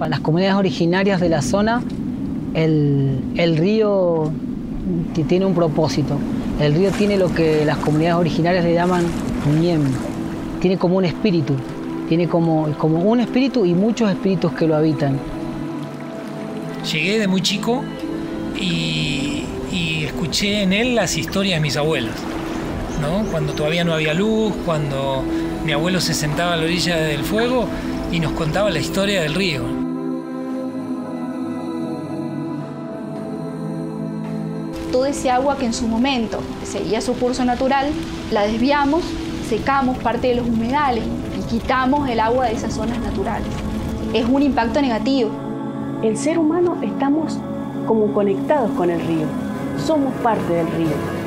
Para las comunidades originarias de la zona, el, río tiene un propósito. El río tiene lo que las comunidades originarias le llaman ñem. Tiene como un espíritu. Tiene como, como un espíritu y muchos espíritus que lo habitan. Llegué de muy chico y, y escuché en él las historias de mis abuelos. ¿no? Cuando todavía no había luz, cuando mi abuelo se sentaba a la orilla del fuego y nos contaba la historia del río. Todo ese agua que en su momento seguía su curso natural, la desviamos, secamos parte de los humedales y quitamos el agua de esas zonas naturales. Es un impacto negativo. El ser humano estamos como conectados con el río, somos parte del río.